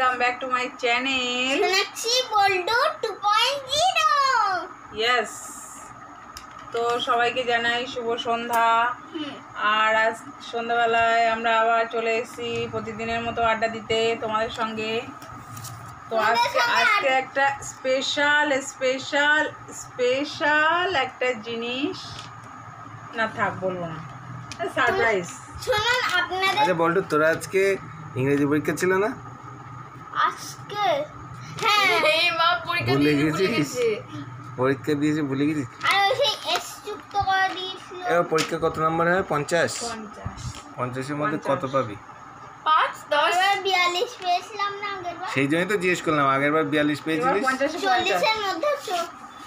Welcome back to my channel Sonakshi Boltu two point zero yes তো সবাইকে জানাই শুভ সন্ধ্যা। আর আজ সন্ধ্যাবেলায় আমরা আবার চলে এসেছি প্রতিদিনের মতো আড্ডা দিতে তোমাদের সঙ্গে। তো আজকে আজকে একটা স্পেশাল স্পেশাল স্পেশাল একটা জিনিস। না থাক বলব না। সারপ্রাইজ শুনুন আপনাদের আচ্ছা বলটু তোরা আজকে ইংরেজি পরীক্ষা ছিল না? ভুলে গেছিস? পরীক্ষা দিয়েছে ভুলে গেছিস? আর ওই সেই এস যুক্ত করে দিয়েছিল। এবার পরীক্ষা কত নম্বর হয় পঞ্চাশ। পঞ্চাশ। পঞ্চাশের মধ্যে কত। পাবি? এবার বিয়াল্লিশ পেয়েছিলাম না আগের বার সেই জন্যই তো জিজ্ঞেস করলাম আগের বার বিয়াল্লিশ পেয়েছিলিস? চল্লিশের মধ্যে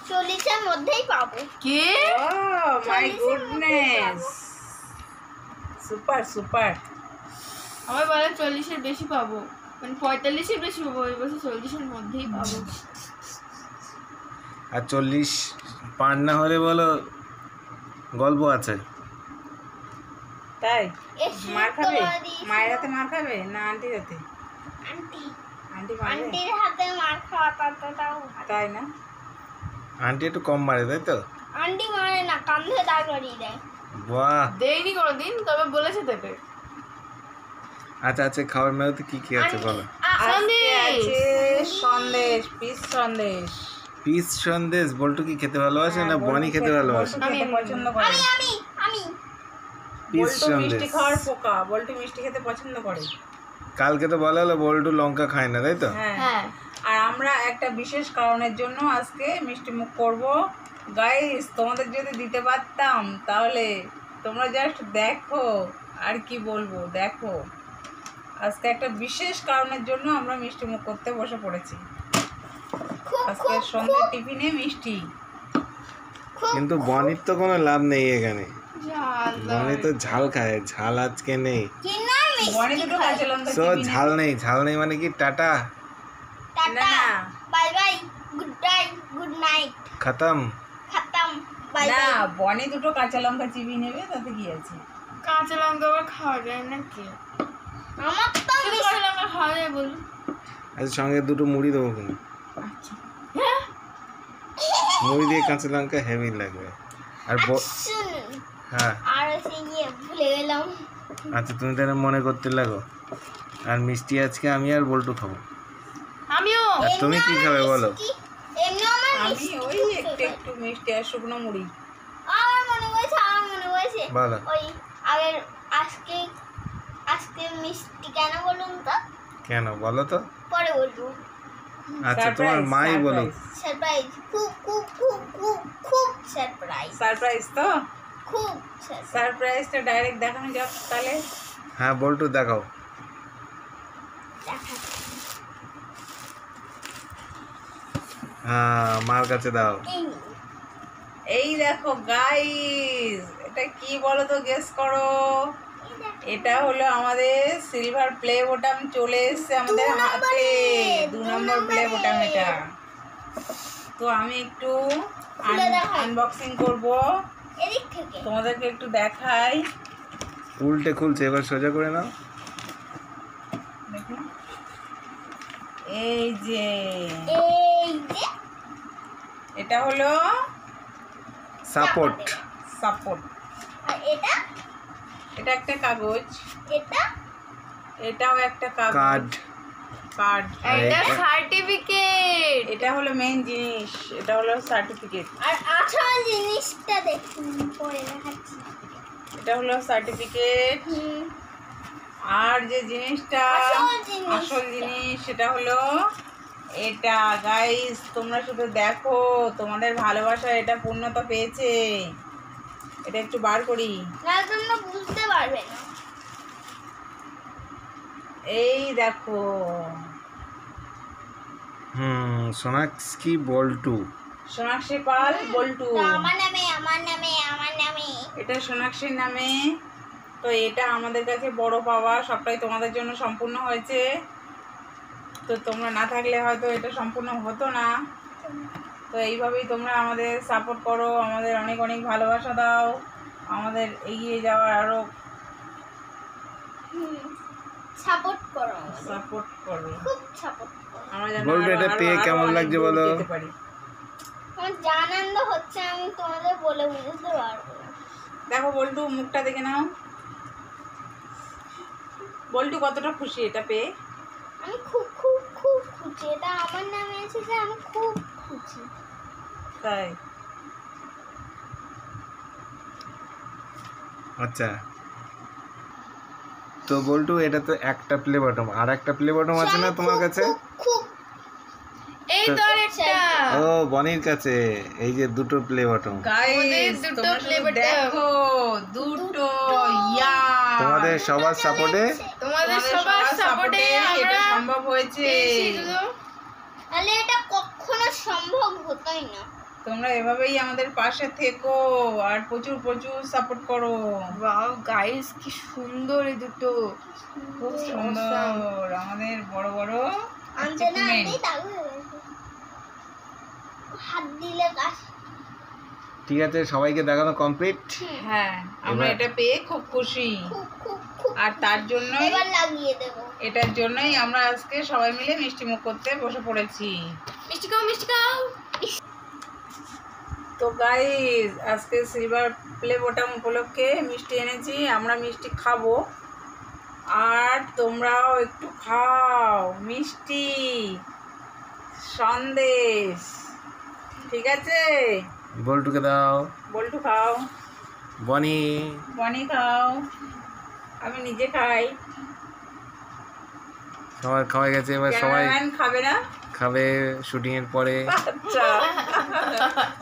চল্লিশের মধ্যেই পাবো। কে? My goodness super super. আমার বলে চল্লিশের বেশি পাবো। মানে পঁয়তাল্লিশের বেশি পাবো এই বছর চল্লিশের মধ্যেই পাবো। আর চল্লিশ পার না হলে বলো গল্প আছে। তাই? মার খাবে? মায়ের হাতে মার খাবে না আন্টির হাতে? আন্টি। আন্টি আন্টির হাতে মার খাওয়া ততটাও তাই না? আন্টি একটু কম মারে তাই তো? আন্টি মারে না কান্ধে দাঁড় করিয়ে দেয়। বাহ। দেয়নি কোনোদিন তবে বলেছে দেবে। আচ্ছা আচ্ছা খাওয়ার মেনুতে কি কি আছে বলো? সন্দেশ। পিস সন্দেশ। পিস সন্দেশ বল্টু কি খেতে ভালোবাসে না বনি খেতে ভালোবাসে? খেতে পছন্দ করে। আমি আমি আমি। পিস সন্দেশ মিষ্টি খাওয়ার পোকা বল্টু মিষ্টি খেতে পছন্দ করে। কালকে তো বলা হলো বল্টু লঙ্কা খায় না তাই তো? হ্যাঁ। হ্যাঁ। আর আমরা একটা বিশেষ কারণের জন্য আজকে মিষ্টি মুখ করব। গাইস তোমাদের যদি দিতে পারতাম তাহলে তোমরা জাস্ট দেখো আর কি বলব দেখো। আজকে একটা বিশেষ কারণের জন্য আমরা মিষ্টি মুখ করতে বসে পড়েছি। আজকে খুব সন্ধ্যের টিফিনে মিষ্টি। কিন্তু বনির তো কোনো লাভ নেই এখানে। বনি তো ঝাল খায় ঝাল আজকে নেই। বনে দুটো কাঁচা লঙ্কা সো ঝাল নেই ঝাল নেই মানে কি টাটা? টাটা। না। Bye bye good night good night. খতম। খতম। বাই না বাই। বনে দুটো কাঁচা লঙ্কা চিবিয়ে নেবে তাতে কি আছে? কাঁচা লঙ্কা আবার খাওয়া যায় নাকি? আমার তো শুধু কাঁচা লঙ্কা খাওয়া যায় বলুন। আচ্ছা সঙ্গে দুটো মুড়ি দেবো কিন্তু। মুড়ি দিয়ে কাঁচা লঙ্কা হেভি লাগবে। আর ব- হ্যাঁ। আর সে ইয়ে ভুলে গেলাম। আচ্ছা তুমি তাহলে মনে করতে লাগো। আর মিষ্টি আজকে আমি আর বল্টু খাব। আমিও। আর তুমি কি খাবে বলো? মিষ্টি- এমনি আমার আমি ওই একটু একটু মিষ্টি আর শুকনো মুড়ি। আমার মনে হয়েছে আমার মনে হয়েছে বলো। ওই আগের আজকে আজকে মিষ্টি কেন বলুন তো? কেন বলো তো। পরে বলব। আচ্ছা তোমার মাই বলো সারপ্রাইজ খুব খুব খুব খুব খুব সারপ্রাইজ সারপ্রাইজ তো? খুব surprise। সারপ্রাইজটা ডাইরেক্ট দেখানো যাক তাহলে। হ্যাঁ বল্টু দেখাও। হ্যাঁ মার কাছে দাও। এই দেখো গাইস এটা কি বলো তো গেস করো। এটা হলো আমাদের সিলভার প্লে বোটাম চলে এসেছে আমাদের দু হাতে। দু নম্বর প্লে বোটাম এটা। তো আমি একটু। আনবক্সিং করব। তোমাদেরকে একটু দেখাই। উল্টে খুলছে এবার সোজা করে নাও। দেখুন এই যে। এই যে। এটা হলো সাপোর্ট সাপোর্ট আর এটা এটা একটা কাগজ। এটা? এটাও একটা কাগজ। কার্ড। কার্ড। এটা সার্টিফিকেট। এটা হলো মেইন জিনিস। এটা হলো সার্টিফিকেট। আর আসল জিনিসটা দেখুন পরে দেখাচ্ছি। এটা হলো সার্টিফিকেট। আর যে জিনিসটা আসল জিনিসটা। আসল জিনিস সেটা হলো এটা। গাইস তোমরা শুধু দেখো তোমাদের ভালোবাসা এটা পূর্ণতা পেয়েছে। এটা একটু বার করি। না তোমরা বুঝতে পারবে না। এই দেখো। হুম সোনাক্ষী বল্টু। সোনাক্ষী পাল বল্টু। আমার নামে আমার নামে আমার নামে। এটা সোনাক্ষীর নামে। তো এটা আমাদের কাছে বড় পাওয়া সবটাই তোমাদের জন্য সম্পূর্ণ হয়েছে। তো তোমরা না থাকলে হয়তো এটা সম্পূর্ণ হতো না। তো এইভাবেই তোমরা আমাদের সাপোর্ট করো আমাদের অনেক অনেক ভালোবাসা দাও আমাদের এগিয়ে যাওয়ার আরও সাপোর্ট করো সাপোর্ট করো। খুব সাপোর্ট করো। আমরা যেন বলবে আরো- এটা পেয়ে কেমন লাগছে বলো? আমার যা আনন্দ হচ্ছে আমি তোমাদের বলে বুঝতে পারব দেখো বল্টু মুখটা দেখে নাও। বল্টু কতটা খুশি এটা পেয়ে। আমি খুব খুব খুব খুশি। এটা আমার নামে এসেছে আমি খুব খুশি। তাই। আচ্ছা। তো বল্টু এটা তো একটা প্লে বটম আর একটা প্লে বটম আছে না তোমার কাছে? খুব খুব। এই তো একটা। ও বনির কাছে। এই যে দুটো প্লে বটম গাইস দুটো দেখো দুটো ইয়া তোমাদের সবার সাপোর্টে তোমাদের সবার সাপোর্টে এটা সম্ভব হয়েছে। তাহলে এটা কখনো সম্ভব হতোই না। তোমরা এভাবেই আমাদের পাশে থেকো আর প্রচুর প্রচুর সাপোর্ট করো। ওয়াও গাইস কি সুন্দর এই দুটো। খুব সুন্দর আমাদের বড় বড় হাত দিলে ঠিক আছে সবাইকে দেখানো কমপ্লিট হ্যাঁ আমরা এটা পেয়ে খুব খুশি। আর তার জন্যই এবার লাগিয়ে দেবো। এটার জন্যই আমরা আজকে সবাই মিলে মিষ্টি মুখ করতে বসে পড়েছি। মিষ্টি খাও মিষ্টি খাও তো গাইস আজকে সিলভার প্লে বটাম উপলক্ষে মিষ্টি এনেছি আমরা মিষ্টি খাব। আর তোমরাও একটু খাও মিষ্টি। সন্দেশ। ঠিক আছে? বল্টুকে দাও। বল্টু খাও। বনি। বনি খাও। আমি নিজে খাই। সবার খাওয়া গেছে এবার সবাই খাবে না? খাবে শুটিং এর পরে। আচ্ছা।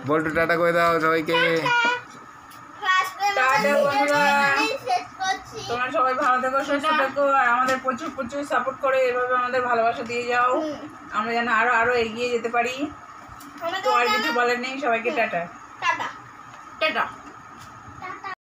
বল্টু টাটা করে দাও সবাইকে। টাটা বন্ধুরা। শেষ তোমরা সবাই ভালো থেকো সুস্থ থেকো আর আমাদের প্রচুর প্রচুর সাপোর্ট করে এভাবে আমাদের ভালোবাসা দিয়ে যাও। আমরা যেন আরও আরও এগিয়ে যেতে পারি। তো আর কিছু বলার নেই সবাইকে টাটা। টাটা। টাটা।